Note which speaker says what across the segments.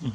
Speaker 1: 嗯。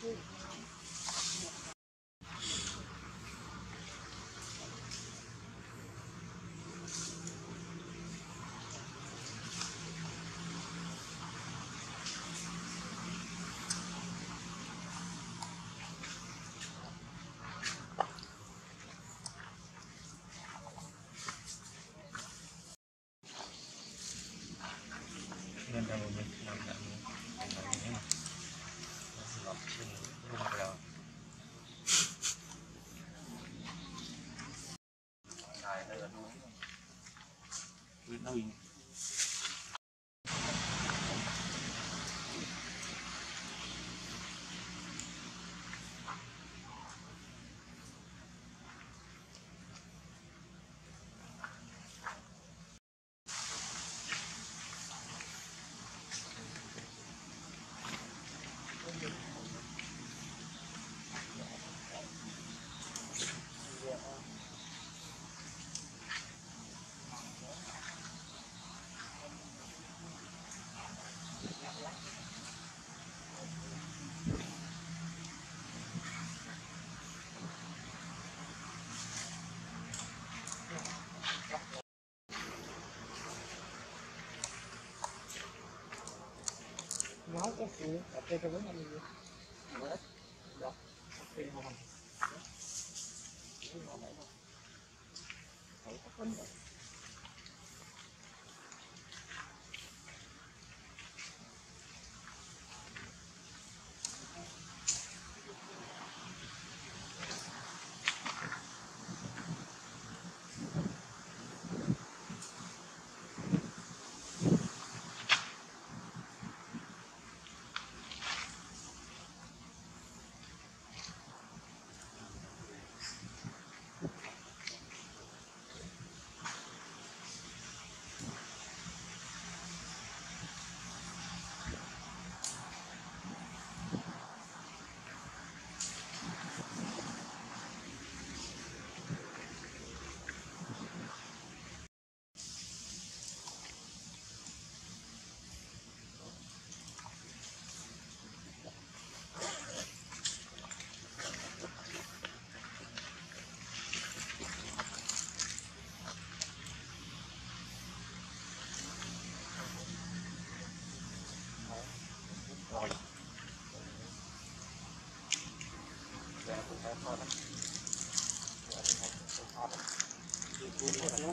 Speaker 1: Thank you. nó nó Thank you. rồi